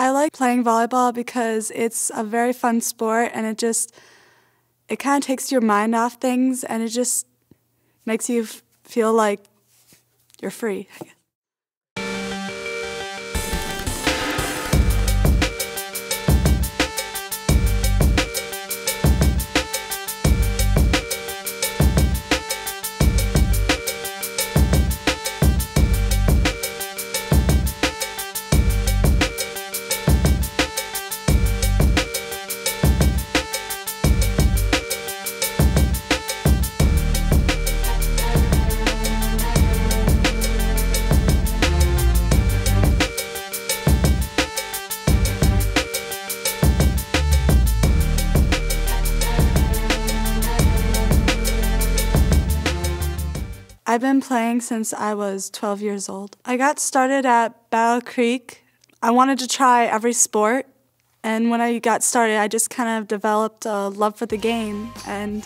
I like playing volleyball because it's a very fun sport and it just it kind of takes your mind off things and it just makes you feel like you're free. I've been playing since I was 12 years old. I got started at Battle Creek. I wanted to try every sport, and when I got started, I just kind of developed a love for the game, and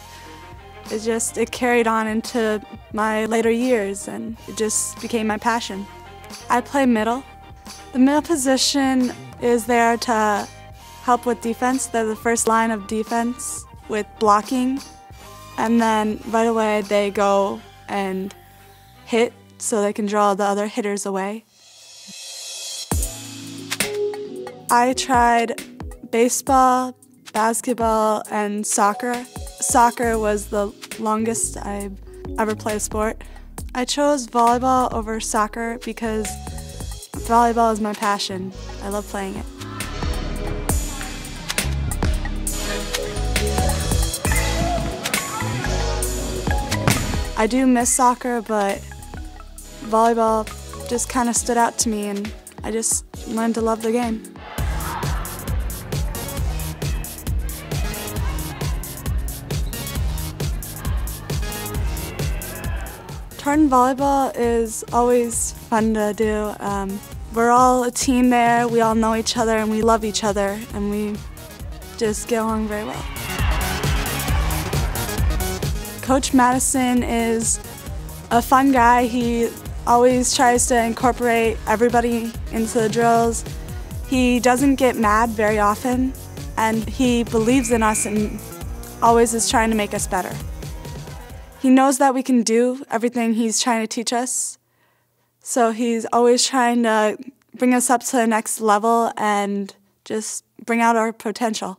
it just it carried on into my later years, and it just became my passion. I play middle. The middle position is there to help with defense. They're the first line of defense with blocking, and then right away they go and hit so they can draw the other hitters away. I tried baseball, basketball, and soccer. Soccer was the longest I've ever played a sport. I chose volleyball over soccer because volleyball is my passion. I love playing it. I do miss soccer, but volleyball just kind of stood out to me and I just learned to love the game. Tartan volleyball is always fun to do. Um, we're all a team there, we all know each other and we love each other and we just get along very well. Coach Madison is a fun guy. He always tries to incorporate everybody into the drills. He doesn't get mad very often, and he believes in us and always is trying to make us better. He knows that we can do everything he's trying to teach us, so he's always trying to bring us up to the next level and just bring out our potential.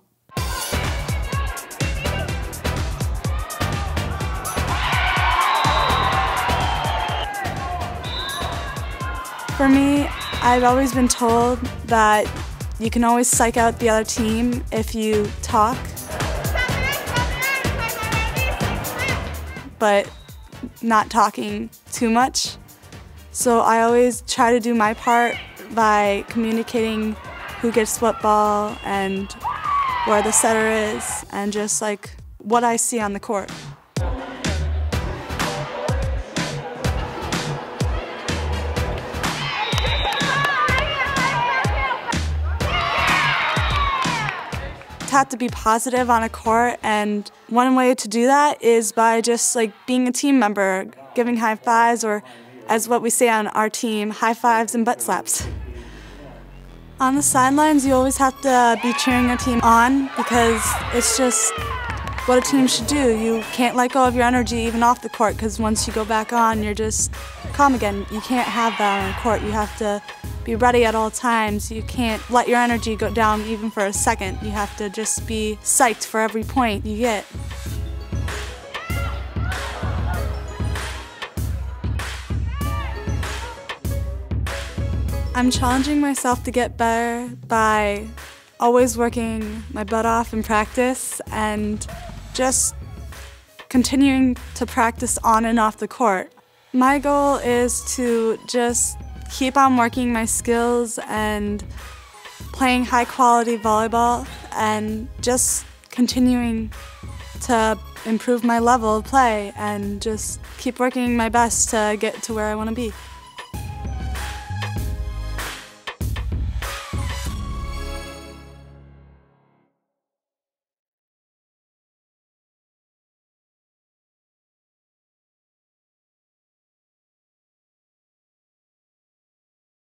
For me, I've always been told that you can always psych out the other team if you talk. But not talking too much. So I always try to do my part by communicating who gets what ball and where the setter is and just like what I see on the court. Have to be positive on a court, and one way to do that is by just like being a team member, giving high fives, or as what we say on our team, high fives and butt slaps. On the sidelines, you always have to be cheering your team on because it's just what a team should do. You can't let go of your energy even off the court because once you go back on, you're just calm again. You can't have that on court. You have to be ready at all times. You can't let your energy go down even for a second. You have to just be psyched for every point you get. I'm challenging myself to get better by always working my butt off in practice and just continuing to practice on and off the court. My goal is to just keep on working my skills and playing high quality volleyball and just continuing to improve my level of play and just keep working my best to get to where I want to be.